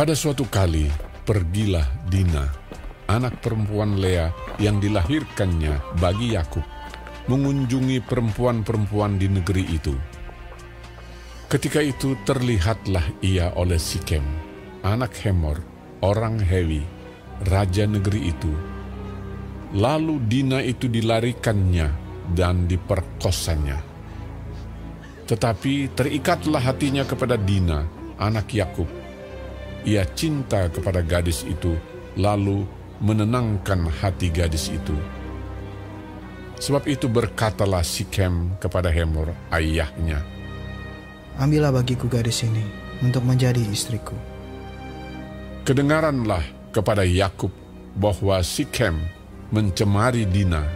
Pada suatu kali, pergilah Dina, anak perempuan Lea yang dilahirkannya bagi Yakub, mengunjungi perempuan-perempuan di negeri itu. Ketika itu terlihatlah ia oleh Sikem, anak Hemor, orang Hewi, raja negeri itu. Lalu Dina itu dilarikannya dan diperkosanya. Tetapi terikatlah hatinya kepada Dina, anak Yakub. Ia cinta kepada gadis itu, lalu menenangkan hati gadis itu. Sebab itu berkatalah Sikem kepada Hemor, ayahnya, Ambillah bagiku gadis ini untuk menjadi istriku. Kedengaranlah kepada Yakub bahwa Sikem mencemari Dina.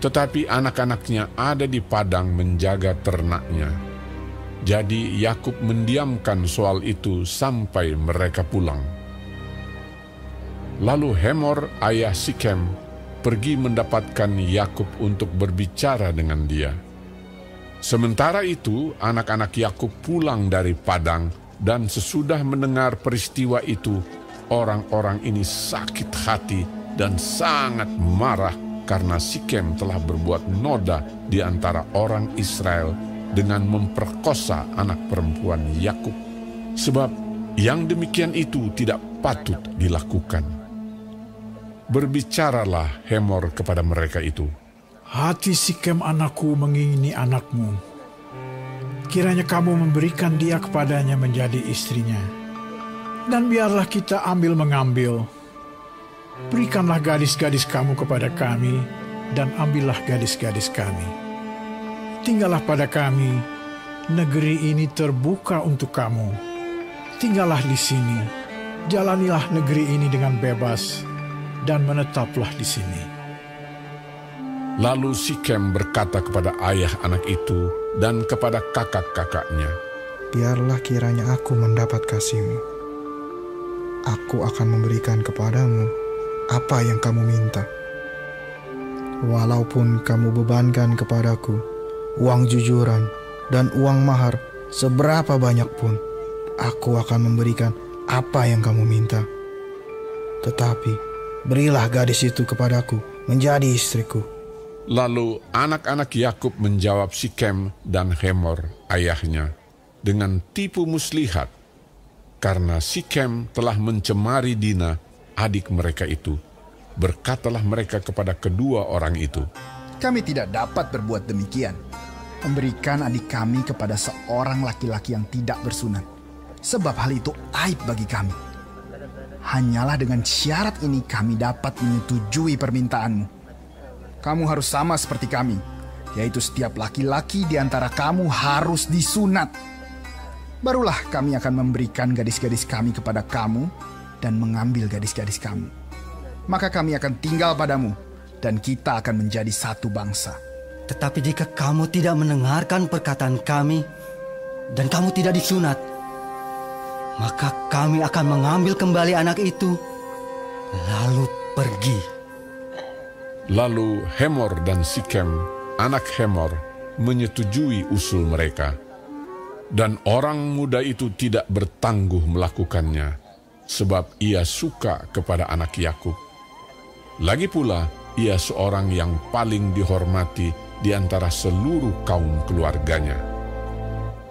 Tetapi anak-anaknya ada di padang menjaga ternaknya. Jadi Yakub mendiamkan soal itu sampai mereka pulang. Lalu Hemor ayah Sikem pergi mendapatkan Yakub untuk berbicara dengan dia. Sementara itu, anak-anak Yakub pulang dari padang, dan sesudah mendengar peristiwa itu, orang-orang ini sakit hati dan sangat marah karena Sikem telah berbuat noda di antara orang Israel dengan memperkosa anak perempuan Yakub. Sebab yang demikian itu tidak patut dilakukan. Berbicaralah Hemor kepada mereka itu. Hati Sikem anakku mengingini anakmu. Kiranya kamu memberikan dia kepadanya menjadi istrinya. Dan biarlah kita ambil mengambil. Berikanlah gadis-gadis kamu kepada kami, dan ambillah gadis-gadis kami. Tinggallah pada kami, negeri ini terbuka untuk kamu. Tinggallah di sini, jalanilah negeri ini dengan bebas, dan menetaplah di sini. Lalu Sikem berkata kepada ayah anak itu dan kepada kakak-kakaknya, Biarlah kiranya aku mendapat kasihmu. Aku akan memberikan kepadamu apa yang kamu minta. Walaupun kamu bebankan kepadaku uang jujuran dan uang mahar seberapa banyak pun, aku akan memberikan apa yang kamu minta. Tetapi berilah gadis itu kepadaku menjadi istriku. Lalu anak-anak Yakub menjawab Sikem dan Hemor ayahnya dengan tipu muslihat karena Sikem telah mencemari Dina adik mereka itu. Berkatalah mereka kepada kedua orang itu, Kami tidak dapat berbuat demikian. Memberikan adik kami kepada seorang laki-laki yang tidak bersunat. Sebab hal itu aib bagi kami. Hanyalah dengan syarat ini kami dapat menyetujui permintaanmu. Kamu harus sama seperti kami, yaitu setiap laki-laki di antara kamu harus disunat. Barulah kami akan memberikan gadis-gadis kami kepada kamu dan mengambil gadis-gadis kamu. Maka kami akan tinggal padamu dan kita akan menjadi satu bangsa. Tetapi jika kamu tidak mendengarkan perkataan kami dan kamu tidak disunat, maka kami akan mengambil kembali anak itu lalu pergi. Lalu Hemor dan Sikem, anak Hemor, menyetujui usul mereka. Dan orang muda itu tidak bertangguh melakukannya, sebab ia suka kepada anak Yakub. Lagi pula, ia seorang yang paling dihormati di antara seluruh kaum keluarganya.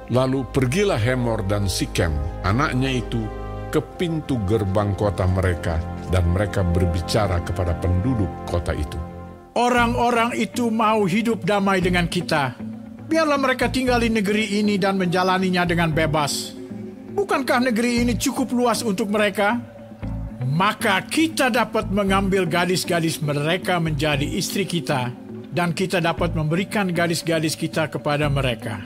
Lalu pergilah Hemor dan Sikem, anaknya itu, ke pintu gerbang kota mereka, dan mereka berbicara kepada penduduk kota itu. Orang-orang itu mau hidup damai dengan kita. Biarlah mereka tinggal di negeri ini dan menjalaninya dengan bebas. Bukankah negeri ini cukup luas untuk mereka? Maka kita dapat mengambil gadis-gadis mereka menjadi istri kita, dan kita dapat memberikan gadis-gadis kita kepada mereka.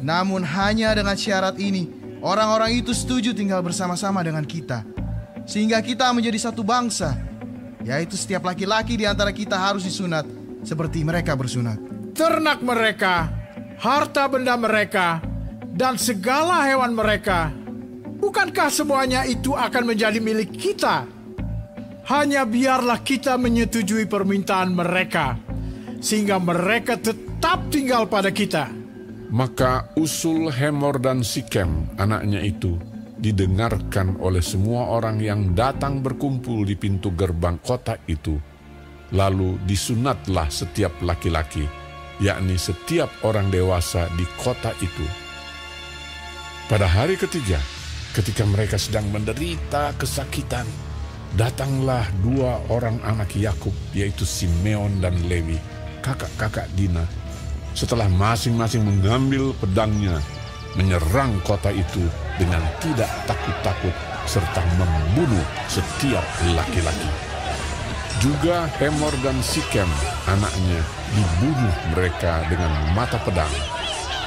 Namun hanya dengan syarat ini, orang-orang itu setuju tinggal bersama-sama dengan kita. Sehingga kita menjadi satu bangsa, yaitu setiap laki-laki di antara kita harus disunat, seperti mereka bersunat. Ternak mereka, harta benda mereka, dan segala hewan mereka. Bukankah semuanya itu akan menjadi milik kita? Hanya biarlah kita menyetujui permintaan mereka, sehingga mereka tetap tinggal pada kita. Maka usul Hemor dan Sikem, anaknya itu, didengarkan oleh semua orang yang datang berkumpul di pintu gerbang kota itu. Lalu disunatlah setiap laki-laki, yakni setiap orang dewasa di kota itu. Pada hari ketiga, ketika mereka sedang menderita kesakitan, datanglah dua orang anak Yakub, yaitu Simeon dan Lewi, kakak-kakak Dina. Setelah masing-masing mengambil pedangnya, menyerang kota itu dengan tidak takut-takut serta membunuh setiap laki-laki. Juga Hemor dan Sikem, anaknya, dibunuh mereka dengan mata pedang.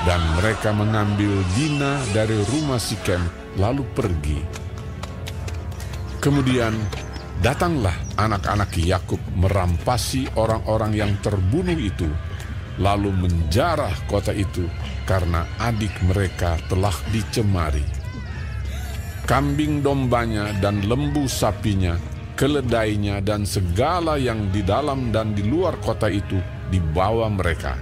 Dan mereka mengambil Dina dari rumah Sikem lalu pergi. Kemudian datanglah anak-anak Yakub merampasi orang-orang yang terbunuh itu, lalu menjarah kota itu karena adik mereka telah dicemari. Kambing dombanya dan lembu sapinya, keledainya dan segala yang di dalam dan di luar kota itu dibawa mereka.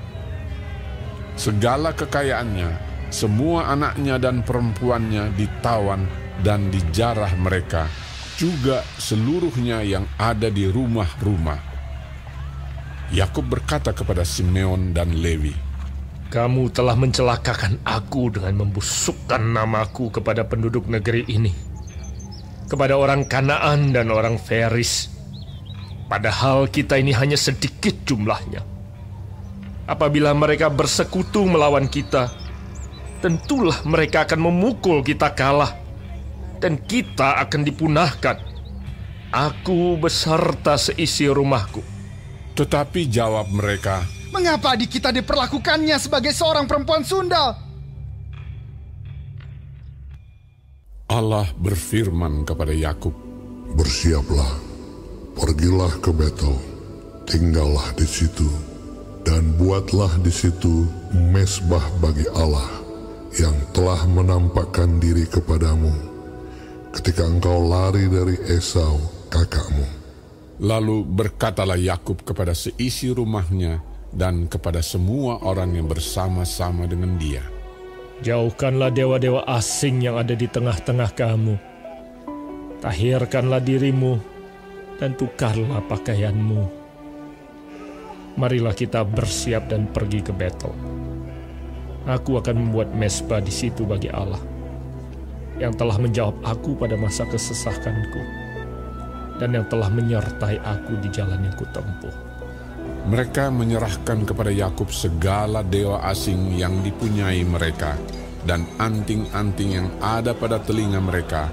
Segala kekayaannya, semua anaknya dan perempuannya ditawan dan dijarah mereka, juga seluruhnya yang ada di rumah-rumah. Yakub berkata kepada Simeon dan Lewi, kamu telah mencelakakan aku dengan membusukkan namaku kepada penduduk negeri ini. Kepada orang Kanaan dan orang Feris. Padahal kita ini hanya sedikit jumlahnya. Apabila mereka bersekutu melawan kita, tentulah mereka akan memukul kita kalah. Dan kita akan dipunahkan. Aku beserta seisi rumahku. Tetapi jawab mereka, Mengapa adik kita diperlakukannya sebagai seorang perempuan sundal? Allah berfirman kepada Yakub, Bersiaplah, pergilah ke Betel, tinggallah di situ, dan buatlah di situ mesbah bagi Allah yang telah menampakkan diri kepadamu ketika engkau lari dari Esau kakakmu. Lalu berkatalah Yakub kepada seisi rumahnya dan kepada semua orang yang bersama-sama dengan dia. Jauhkanlah dewa-dewa asing yang ada di tengah-tengah kamu. Tahirkanlah dirimu dan tukarlah pakaianmu. Marilah kita bersiap dan pergi ke Betel. Aku akan membuat mesbah di situ bagi Allah yang telah menjawab aku pada masa kesesakanku dan yang telah menyertai aku di jalan yang kutempuh. Mereka menyerahkan kepada Yakub segala dewa asing yang dipunyai mereka dan anting-anting yang ada pada telinga mereka.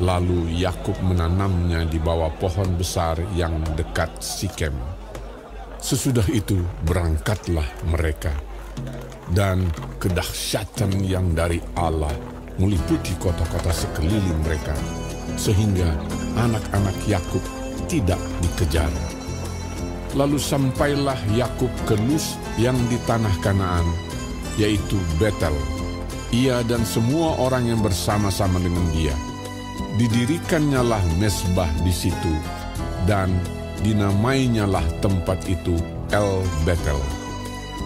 Lalu Yakub menanamnya di bawah pohon besar yang dekat Sikem. Sesudah itu berangkatlah mereka. Dan kedahsyatan yang dari Allah meliputi kota-kota sekeliling mereka. Sehingga anak-anak Yakub tidak dikejar. Lalu sampailah Yakub ke Luz yang di tanah Kanaan, yaitu Betel. Ia dan semua orang yang bersama-sama dengan dia. Didirikannya lah mesbah di situ, dan dinamainya lah tempat itu El Betel.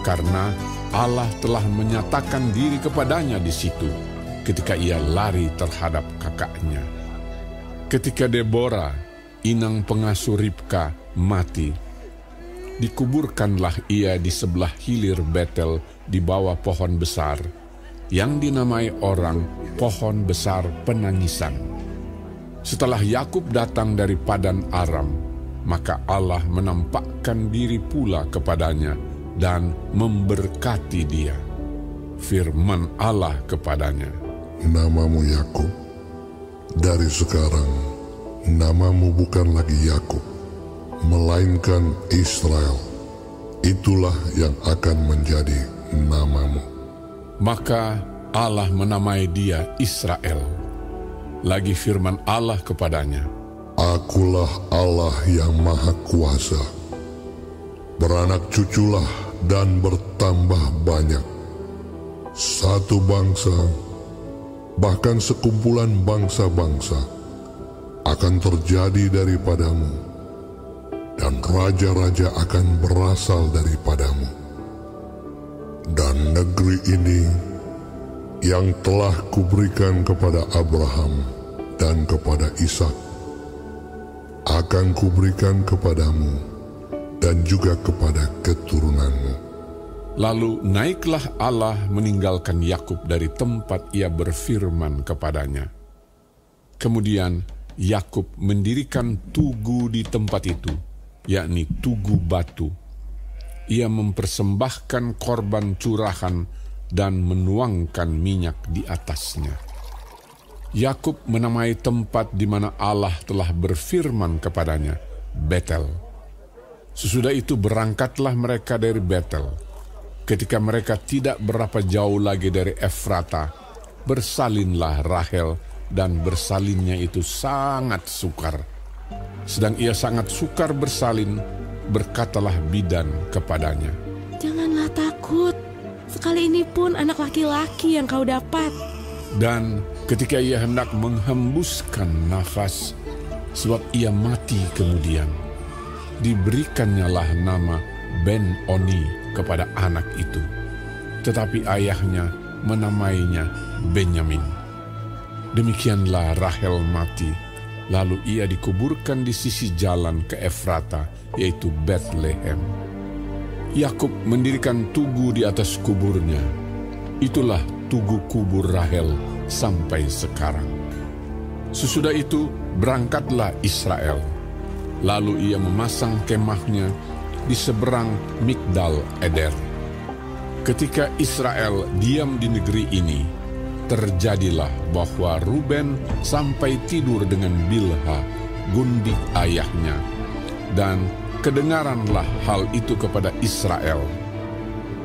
Karena Allah telah menyatakan diri kepadanya di situ ketika ia lari terhadap kakaknya. Ketika Deborah, inang pengasuh Ribka, mati, dikuburkanlah ia di sebelah hilir Betel di bawah pohon besar, yang dinamai orang pohon besar penangisan. Setelah Yakub datang dari padan Aram, maka Allah menampakkan diri pula kepadanya dan memberkati dia. Firman Allah kepadanya, Namamu Yakub, dari sekarang namamu bukan lagi Yakub, melainkan Israel. Itulah yang akan menjadi namamu. Maka Allah menamai dia Israel. Lagi firman Allah kepadanya, Akulah Allah yang maha kuasa. Beranak cuculah dan bertambah banyak. Satu bangsa, bahkan sekumpulan bangsa-bangsa, akan terjadi daripadamu dan raja-raja akan berasal daripadamu. Dan negeri ini yang telah kuberikan kepada Abraham dan kepada Ishak akan kuberikan kepadamu dan juga kepada keturunanmu. Lalu naiklah Allah meninggalkan Yakub dari tempat ia berfirman kepadanya. Kemudian Yakub mendirikan tugu di tempat itu, yakni tugu batu. Ia mempersembahkan korban curahan dan menuangkan minyak di atasnya. Yakub menamai tempat di mana Allah telah berfirman kepadanya, Betel. Sesudah itu berangkatlah mereka dari Betel. Ketika mereka tidak berapa jauh lagi dari Efrata, bersalinlah Rahel dan bersalinnya itu sangat sukar. Sedang ia sangat sukar bersalin, berkatalah bidan kepadanya. Janganlah takut, sekali ini pun anak laki-laki yang kau dapat. Dan ketika ia hendak menghembuskan nafas, sebab ia mati kemudian, diberikannya nama Ben Oni kepada anak itu. Tetapi ayahnya menamainya Benyamin. Demikianlah Rahel mati, lalu ia dikuburkan di sisi jalan ke Efrata, yaitu Bethlehem. Yakub mendirikan tugu di atas kuburnya. Itulah tugu kubur Rahel sampai sekarang. Sesudah itu berangkatlah Israel. Lalu ia memasang kemahnya di seberang Migdal Eder. Ketika Israel diam di negeri ini, terjadilah bahwa Ruben sampai tidur dengan Bilha, gundik ayahnya, dan kedengaranlah hal itu kepada Israel.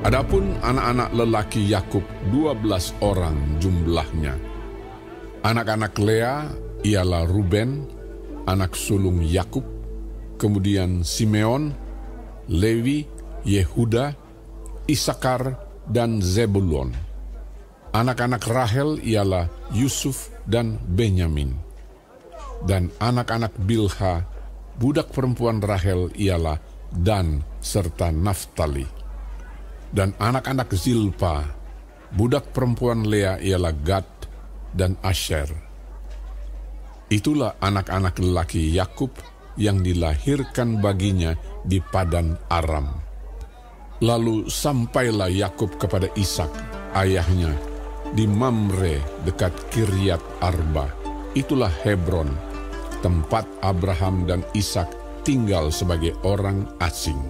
Adapun anak-anak lelaki Yakub dua belas orang jumlahnya. Anak-anak Lea ialah Ruben, anak sulung Yakub, kemudian Simeon, Lewi, Yehuda, Isakar, dan Zebulon. Anak-anak Rahel ialah Yusuf dan Benyamin. Dan anak-anak Bilha, budak perempuan Rahel ialah Dan serta Naftali. Dan anak-anak Zilpa, budak perempuan Lea ialah Gad dan Asher. Itulah anak-anak lelaki Yakub yang dilahirkan baginya di Padan Aram. Lalu sampailah Yakub kepada Ishak, ayahnya, di Mamre dekat Kiryat Arba. Itulah Hebron, tempat Abraham dan Ishak tinggal sebagai orang asing.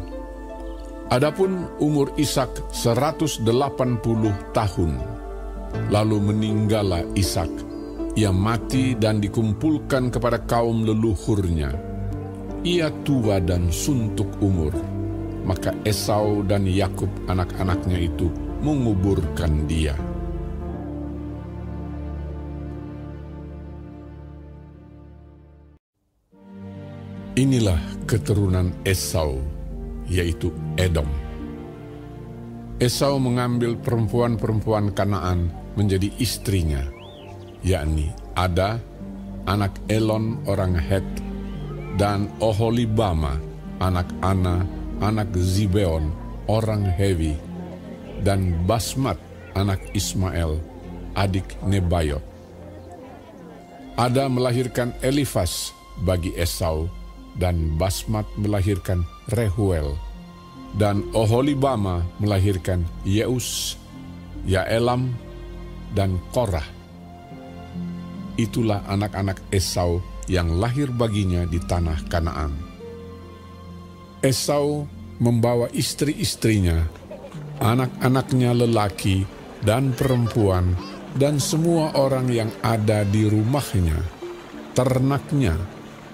Adapun umur Ishak 180 tahun. Lalu meninggallah Ishak. Ia mati dan dikumpulkan kepada kaum leluhurnya. Ia tua dan suntuk umur. Maka Esau dan Yakub anak-anaknya itu menguburkan dia. Inilah keturunan Esau, yaitu Edom. Esau mengambil perempuan-perempuan Kanaan menjadi istrinya, yakni Ada, anak Elon orang Het, dan Oholibama, anak Ana, anak Zibeon, orang Hewi, dan Basmat, anak Ismael, adik Nebayot. Ada melahirkan Elifas bagi Esau, dan Basmat melahirkan Rehuel, dan Oholibama melahirkan Yeus, Yaelam, dan Korah. Itulah anak-anak Esau yang lahir baginya di tanah Kanaan. Esau membawa istri-istrinya, anak-anaknya lelaki dan perempuan, dan semua orang yang ada di rumahnya, ternaknya,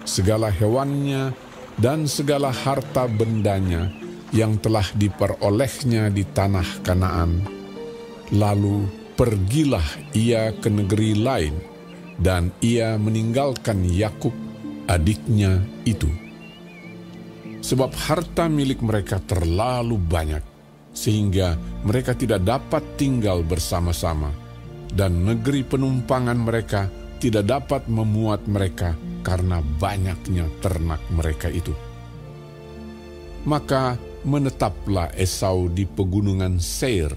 segala hewannya, dan segala harta bendanya yang telah diperolehnya di tanah Kanaan. Lalu pergilah ia ke negeri lain, dan ia meninggalkan Yakub, adiknya itu. Sebab harta milik mereka terlalu banyak, sehingga mereka tidak dapat tinggal bersama-sama, dan negeri penumpangan mereka tidak dapat memuat mereka karena banyaknya ternak mereka itu. Maka menetaplah Esau di pegunungan Seir.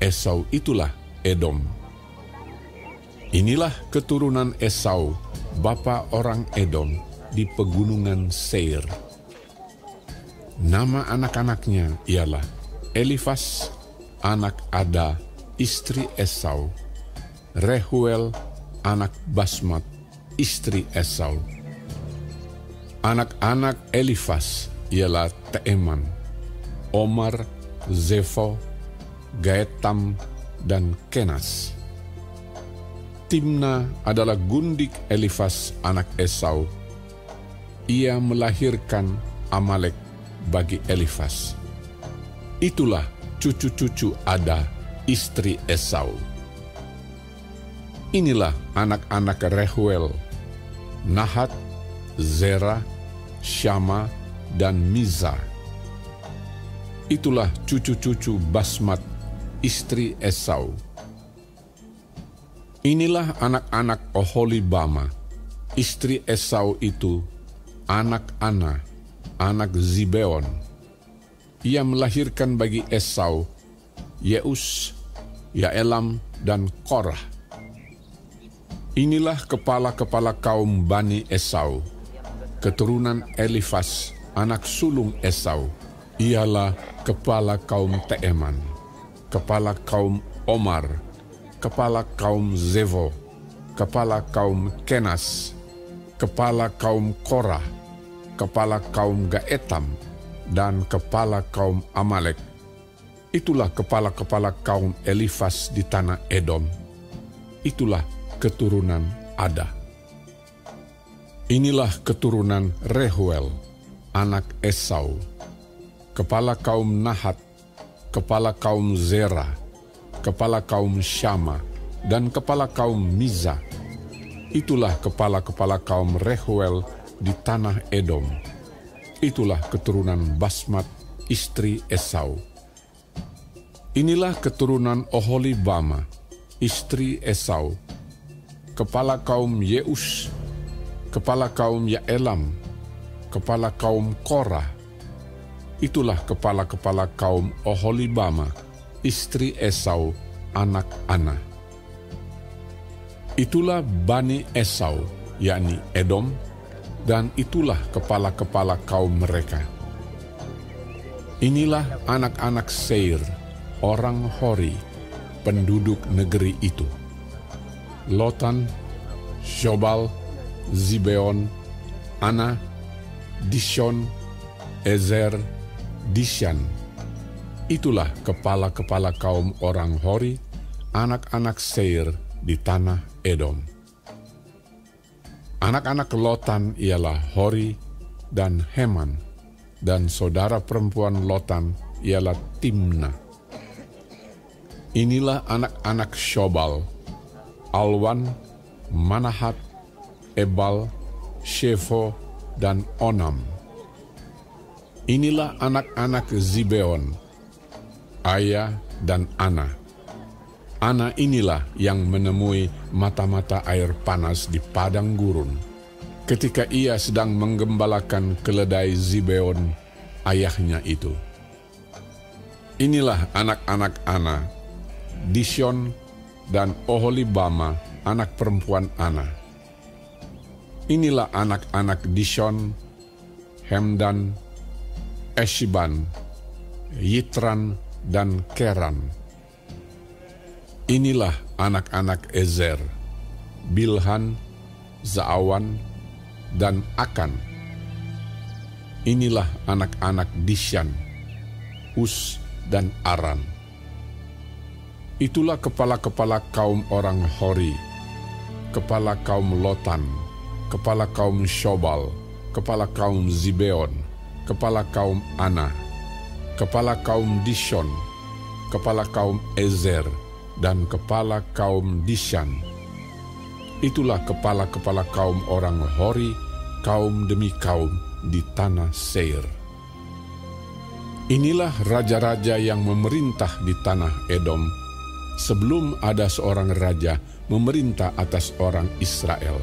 Esau itulah Edom Inilah keturunan Esau, bapa orang Edom, di pegunungan Seir. Nama anak-anaknya ialah Elifas, anak Ada, istri Esau, Rehuel, anak Basmat, istri Esau. Anak-anak Elifas ialah Teeman, Omar, Zefo, Gaetam, dan Kenas. Timna adalah gundik Elifas anak Esau. Ia melahirkan Amalek bagi Elifas. Itulah cucu-cucu Ada, istri Esau. Inilah anak-anak Rehuel, Nahat, Zera, Syama, dan Miza. Itulah cucu-cucu Basmat, istri Esau. Inilah anak-anak Oholibama, istri Esau itu, anak Ana, anak Zibeon. Ia melahirkan bagi Esau, Yeus, Yaelam, dan Korah. Inilah kepala-kepala kaum Bani Esau, keturunan Elifas, anak sulung Esau. Ialah kepala kaum Teeman, kepala kaum Omar, kepala kaum Zevo, kepala kaum Kenas, kepala kaum Korah, kepala kaum Gaetam, dan kepala kaum Amalek. Itulah kepala-kepala kaum Elifas di tanah Edom. Itulah keturunan Ada. Inilah keturunan Rehuel, anak Esau, kepala kaum Nahat, kepala kaum Zera, kepala kaum Syama, dan kepala kaum Miza. Itulah kepala-kepala kaum Rehuel di tanah Edom. Itulah keturunan Basmat, istri Esau. Inilah keturunan Oholibama, istri Esau, kepala kaum Yeus, kepala kaum Yaelam, kepala kaum Korah. Itulah kepala-kepala kaum Oholibama, istri Esau, anak Ana. Itulah Bani Esau, yakni Edom, dan itulah kepala-kepala kaum mereka. Inilah anak-anak Seir, orang Hori, penduduk negeri itu. Lotan, Shobal, Zibeon, Ana, Dishon, Ezer, Dishan. Itulah kepala-kepala kaum orang Hori, anak-anak Seir di tanah Edom. Anak-anak Lotan ialah Hori dan Heman, dan saudara perempuan Lotan ialah Timna. Inilah anak-anak Shobal, Alwan, Manahat, Ebal, Shefo, dan Onam. Inilah anak-anak Zibeon, Aya dan Ana. Ana inilah yang menemui mata-mata air panas di padang gurun ketika ia sedang menggembalakan keledai Zibeon, ayahnya itu. Inilah anak-anak Ana, Dishon dan Oholibama, anak perempuan Ana. Inilah anak-anak Dishon, Hemdan, Eshiban, Yitran, dan Keran. Inilah anak-anak Ezer, Bilhan, Zaawan, dan Akan. Inilah anak-anak Dishan, Us, dan Aran. Itulah kepala-kepala kaum orang Hori, kepala kaum Lotan, kepala kaum Shobal, kepala kaum Zibeon, kepala kaum Ana, kepala kaum Dishon, kepala kaum Ezer, dan kepala kaum Dishan. Itulah kepala-kepala kaum orang Hori, kaum demi kaum di tanah Seir. Inilah raja-raja yang memerintah di tanah Edom, sebelum ada seorang raja memerintah atas orang Israel.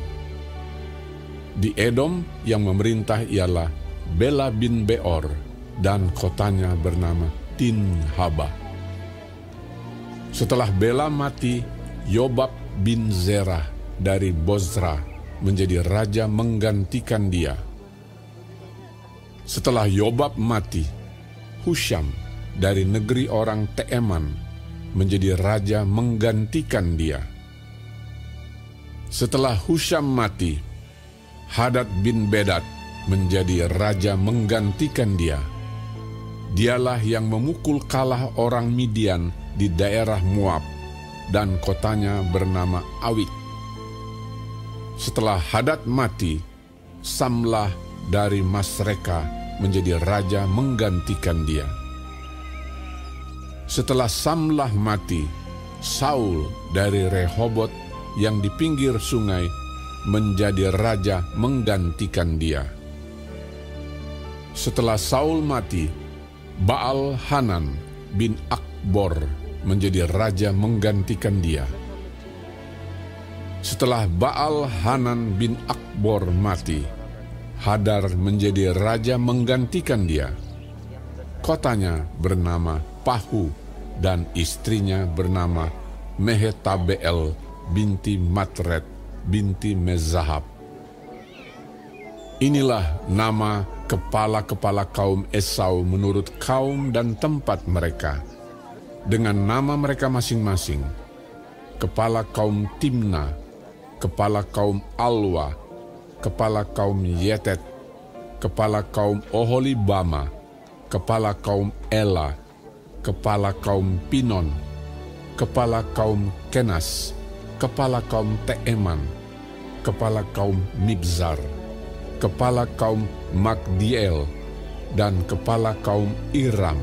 Di Edom yang memerintah ialah Bela bin Beor dan kotanya bernama Tinhaba. Setelah Bela mati, Yobab bin Zerah dari Bozra menjadi raja menggantikan dia. Setelah Yobab mati, Husham dari negeri orang Teeman menjadi raja menggantikan dia. Setelah Husham mati, Hadad bin Bedad menjadi raja menggantikan dia. Dialah yang memukul kalah orang Midian di daerah Moab dan kotanya bernama Awit. Setelah Hadad mati, Samlah dari Masreka menjadi raja menggantikan dia. Setelah Samlah mati, Saul dari Rehobot yang di pinggir sungai menjadi raja menggantikan dia. Setelah Saul mati, Baal Hanan bin Akbor menjadi raja menggantikan dia. Setelah Baal Hanan bin Akbor mati, Hadar menjadi raja menggantikan dia. Kotanya bernama Pahu dan istrinya bernama Mehetabel binti Matret binti Mezahab. Inilah nama kepala-kepala kaum Esau menurut kaum dan tempat mereka, dengan nama mereka masing-masing. Kepala kaum Timna, kepala kaum Alwa, kepala kaum Yetet, kepala kaum Oholibama, kepala kaum Ela, kepala kaum Pinon, kepala kaum Kenas, kepala kaum Teeman, kepala kaum Mibzar, kepala kaum Magdiel, dan kepala kaum Iram.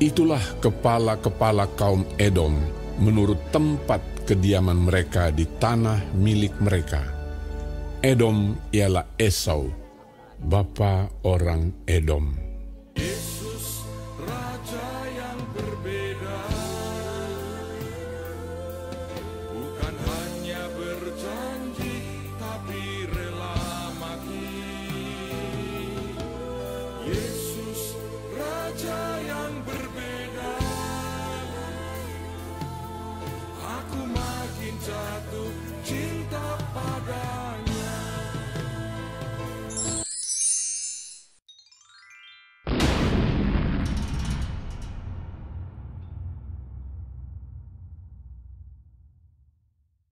Itulah kepala-kepala kaum Edom menurut tempat kediaman mereka di tanah milik mereka. Edom ialah Esau, bapa orang Edom.